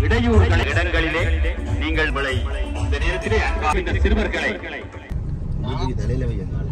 இடையூறு இடங்களிலே நீங்கள் விளை இந்த நேரத்திலே இந்த சிறுவர்களை மூஞ்சி தலையில வையங்கால்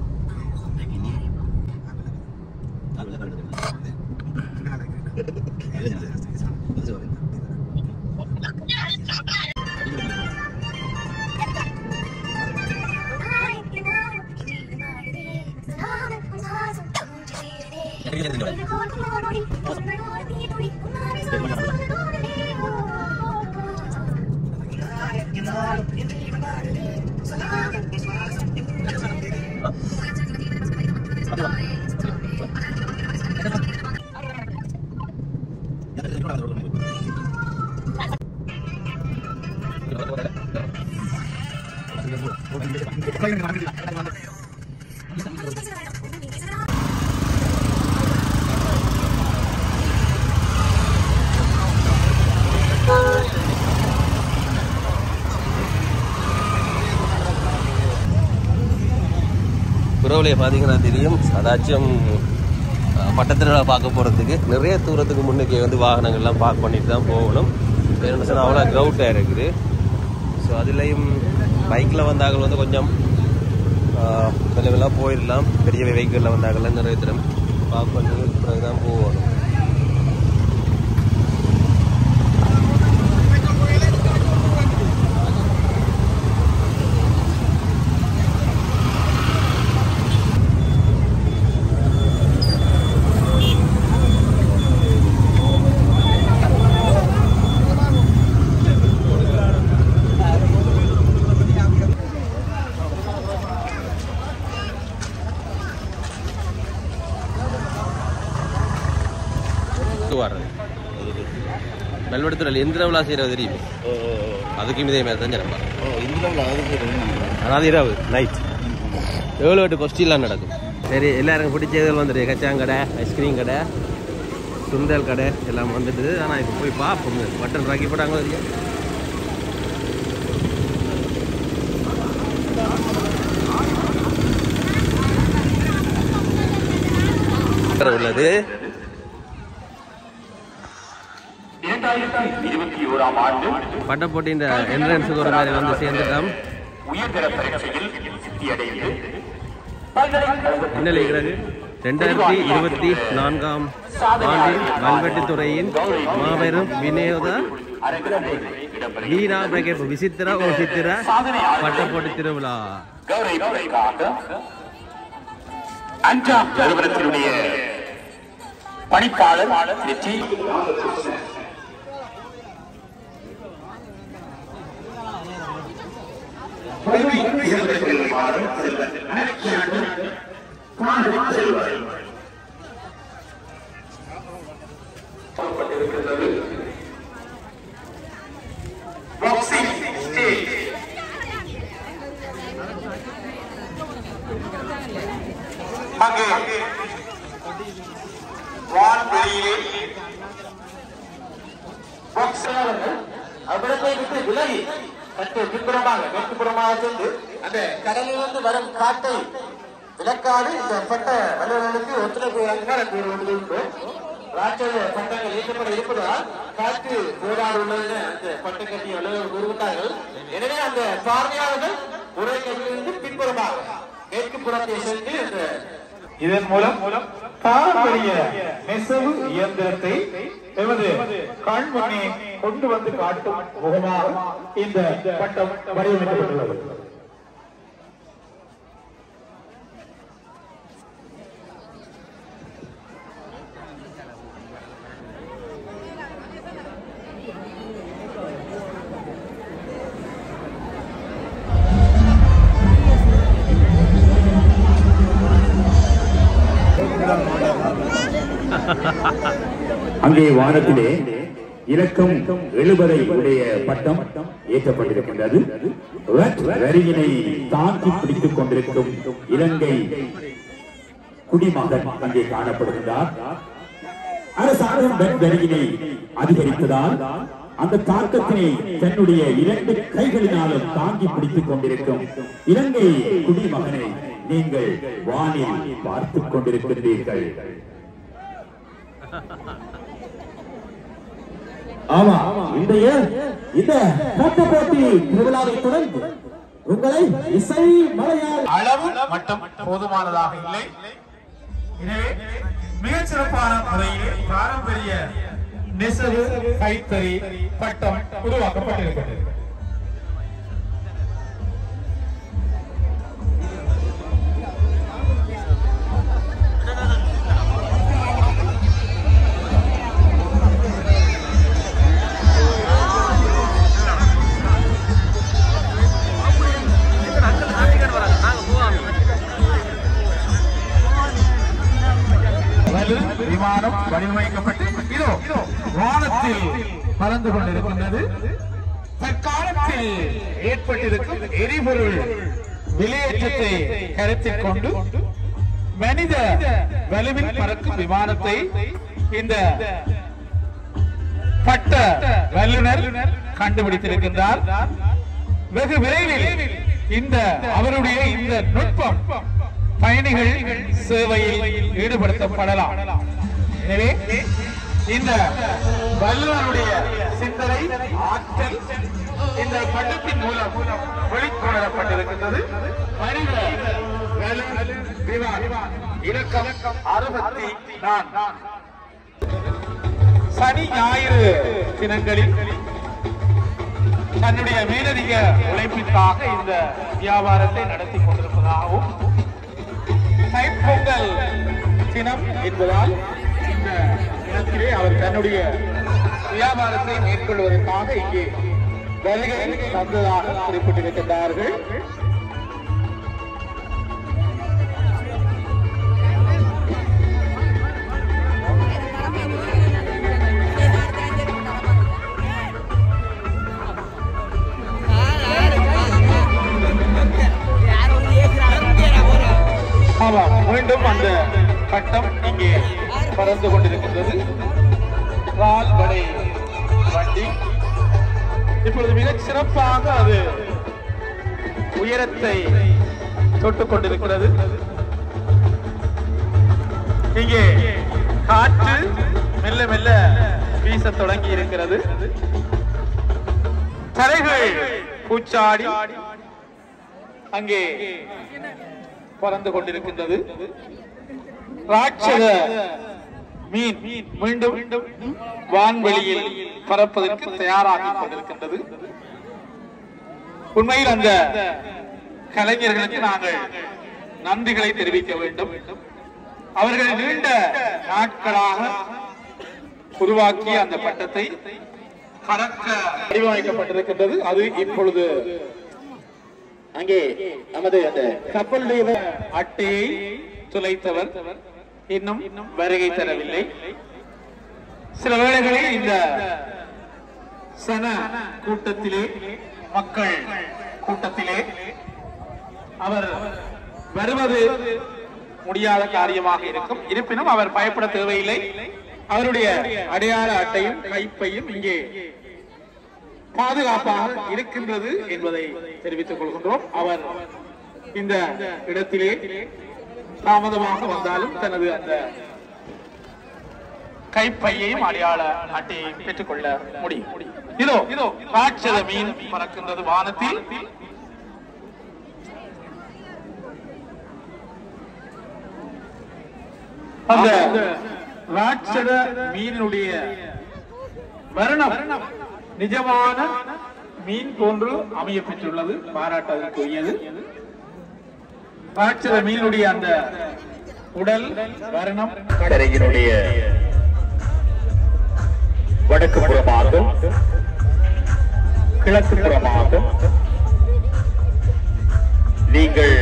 புறவலையை பார்த்தீங்கன்னா தெரியும். அதாச்சும் பட்டத்திருவிழா பார்க்க போகிறதுக்கு நிறைய தூரத்துக்கு முன்னுக்கே வந்து வாகனங்கள்லாம் பார்க் பண்ணிட்டு தான் போகணும். என்ன சொன்னால் அவ்வளோ க்ரௌட்டாக இருக்குது. ஸோ அதுலேயும் பைக்கில் வந்தார்கள் வந்து கொஞ்சம் கொஞ்சம் எல்லாம் போயிடலாம். பெரிய வெஹிக்கிளில் வந்தாங்கள்லாம் நிறைய தினம் பார்க் பண்ணி பிறகு தான் போவோம். வர்றது. மெல்வெடுத்துல எந்திர விழா செய்கிறது தெரியும் அதுக்கும் இதே மாதிரி தான் ஜனம்பா அதாவது இரவு நைட் ஏழு எட்டு கொஸ்டின்லாம் நடக்கும். சரி எல்லாரும் பிடிச்சது வந்துட்டு கச்சாங்கடை ஐஸ்கிரீம் கடை சுண்டல் கடை எல்லாம் வந்துட்டு ஆனால் இப்போ போய் பார்ப்போம். பட்டன் ராக்கி போட்டாங்களோ இல்லையா? உள்ளது. பட்ட போட்டி இந்த என்ட்ரன்ஸுக்கு ஒரு மாதிரி வந்து சேர்ந்துட்டோம். உயர்தர பரீட்சையில் சித்தியடைந்து என்ன இருக்கிறது ரெண்டாயிரத்தி இருபத்தி நான்காம் ஆண்டில் கல்வெட்டுத்துறையின் மாபெரும் வினோத வீரா பிரகேப் விசித்திரா ஓ சித்திரா பட்டப்போட்டி திருவிழா. அஞ்சாம் நிறுவனத்தினுடைய பணிப்பாளர் கல்வி உயர்ந்த கல்வி சென்று அந்த கடலிலிருந்து வரும் காட்டை விளக்காது. இந்த பட்ட வல்லுநர்களுக்கு ஒத்துழைப்பு வழங்கினால் அங்கு ஒரு ஒன்று உண்டு ராட்சத பட்டங்கள் இயக்கப்பட இருப்பதால் காற்று போராடு உள்ளது அந்த பட்டம் கட்டிய வல்லுநர்கள் கூறுகிறார்கள் எனவே அந்த பார்வையாளர்கள் உரை கையிலிருந்து பின்புறமாக மேற்கு புறத்தை சென்று அந்த இதன் மூலம் பாரம்பரிய நெசவு இயந்திரத்தை எமது கண் கொண்டு வந்து காட்டும் முகமாக இந்த பட்டம் வடிவமைக்கப்பட்டுள்ளது. அங்கே வானத்திலே இலக்கம் எழுபதை உடைய பட்டம் ஏற்றப்பட்டிருக்கின்றது. வரியினை தாக்கி பிடித்துக் கொண்டிருக்கும் இலங்கை குடிமகன் அங்கே காணப்படுகின்றார். அரசாங்கம் வரியினை அதிகரித்ததால் அந்த தாக்கத்தினை தன்னுடைய இரண்டு கைகளினாலும் தாங்கி பிடித்துக் கொண்டிருக்கும் இலங்கை குடிமகனை நீங்கள் வானில் பார்த்துக் கொண்டிருக்கின்றீர்கள். ஆமா இன்றைய இந்த பட்ட போட்டி திருவிழாவை தொடர்ந்து உங்களை இசை மலையால் அளவு மட்டும் போதுமானதாக இல்லை. எனவே மிகச் சிறப்பான முறையில் பாரம்பரிய நெசவு கைத்தறி பட்டம் உருவாக்கப்பட்டிருக்கிறது. பறந்து கொண்டிருக்கின்றது. தற்காலத்தில் ஏற்பட்டிருக்கும் எரிபொருள் விலையேற்றத்தை கருத்தில் கொண்டு மனித வலுவில் பறக்கும் விமானத்தை இந்த பட்ட வல்லுநர் கண்டுபிடித்திருக்கின்றார். வெகு விரைவில் இந்த அவருடைய இந்த நுட்பம் பயணிகள் சேவையில் ஈடுபடுத்தப்படலாம். எனவே இந்த வல்லுநருடைய சிந்தனை ஆற்றல் இந்த பட்டத்தின் மூலம் வெளிக்கொணரப்பட்டிருக்கின்றது. மனித இலக்கம் அறுபத்தி சனி ஞாயிறு தினங்களில் தன்னுடைய மேலதிக உழைப்பிற்காக இந்த வியாபாரத்தை நடத்தி கொண்டிருப்பதாகவும் தைப்பொங்கல் தினம் என்பதால் இந்த தினத்திலே அவர் தன்னுடைய வியாபாரத்தை மேற்கொள்வதற்காக இங்கே வருகை தந்ததாக குறிப்பிட்டிருக்கின்றார்கள். ஆமாம் மீண்டும் அந்த கட்டம் இங்கே பறந்து கொண்டிருக்கின்றது. ரால் வடை வண்டி. இப்பொழுது மிகச் சிறப்பாக அது உயரத்தை தொட்டுக் கொண்டிருக்கிறது. இங்கே காற்று மெல்ல மெல்ல வீசத் தொடங்கி இருக்கிறது தரைகள் பூச்சாடி அங்கே பறந்து கொண்டிருக்கின்றது. ராட்சத மீன் மீண்டும் வான்வெளியில் பறப்பதற்கு தயாராக கொண்டிருக்கின்றது. உண்மையில் அந்த கலைஞர்களுக்கு நாங்கள் நன்றிகளை தெரிவிக்க வேண்டும். அவர்கள் நீண்ட நாட்களாக உருவாக்கிய அந்த பட்டத்தை வடிவமைக்கப்பட்டிருக்கின்றது. அது இப்பொழுது அங்கே நமது அந்த கப்பலுடைய அட்டையை துளைத்தவர் இன்னும் வருகை தரவில்லை. சில வேளைகளில் இந்த சன கூட்டத்திலே மக்கள் கூட்டத்திலே அவர் வருவது முடியாத காரியமாக இருக்கும். இருப்பினும் அவர் பயப்பட தேவையில்லை. அவருடைய அடையாள அட்டையும் கைப்பையும் இங்கே பாதுகாப்பாக இருக்கின்றது என்பதை தெரிவித்துக் கொள்கின்றோம். அவர் இந்த இடத்திலே தாமதமாக வந்தாலும் தனது அந்த கைப்பையையும் அடையாள அட்டையையும் பெற்றுக்கொள்ள முடியும். இதோ இதோ காட்சத மீன் பறக்கின்றது வானத்தில். அந்த ராட்சத மீனுடைய வர்ணம் நிஜமான மீன் போன்று அமைய பெற்றுள்ளது பாராட்டதற்குரியது ராட்சத மீனுடைய அந்த உடல் வர்ணம் கடற்கரையினுடைய வடக்கு புறமாக கிழக்கு புறமாக நீங்கள்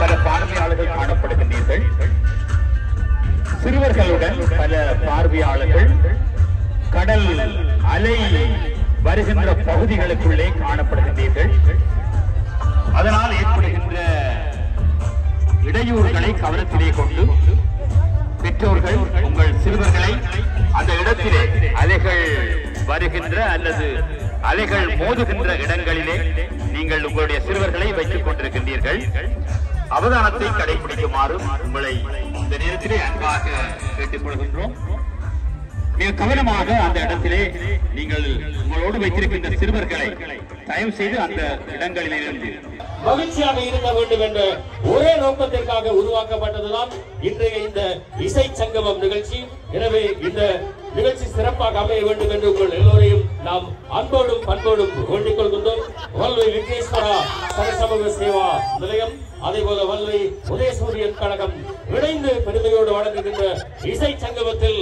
பல பார்வையாளர்கள் காணப்படுகின்றீர்கள். சிறுவர்களுடன் பல பார்வையாளர்கள் கடல் அலை வருகின்ற பகுதிகளுக்குள்ளே காணப்படுகின்றீர்கள். அதனால் ஏற்படுகின்ற இடையூறுகளை கவனத்திலே கொண்டு பெற்றோர்கள் உங்கள் சிறுவர்களை அந்த இடத்திலே அலைகள் வருகின்ற அல்லது அலைகள் மோதுகின்ற இடங்களிலே நீங்கள் உங்களுடைய சிறுவர்களை வைத்துக் கொண்டிருக்கின்றீர்கள். அவதானத்தை கடைபிடிக்குமாறு உங்களை இந்த நேரத்திலே அன்பாக கேட்டுக்கொள்கின்றோம். மிக கவனமாக அந்த இடத்திலே நீங்கள் உங்களோடு வைத்திருக்கின்ற சிறுவர்களை தயவு செய்து அந்த இடங்களிலிருந்து மகிழ்ச்சியாக இருக்க வேண்டும் என்ற ஒரே நோக்கத்திற்காக உருவாக்கப்பட்டதுதான் இன்றைய இந்த இசை சங்கமம் நிகழ்ச்சி. எனவே இந்த நிகழ்ச்சி சிறப்பாக அமைய வேண்டும் என்று உங்கள் எல்லோரையும் நாம் அன்போடும் பண்போடும் வேண்டிக் கொள்கின்றோம். வல்வை விக்னேஸ்வரா சமசமூக சேவா நிலையம். அதே போல வல்வை உதயசூரியன் கழகம் இணைந்து பெருமையோடு வழங்குகின்ற இசை சங்கமத்தில்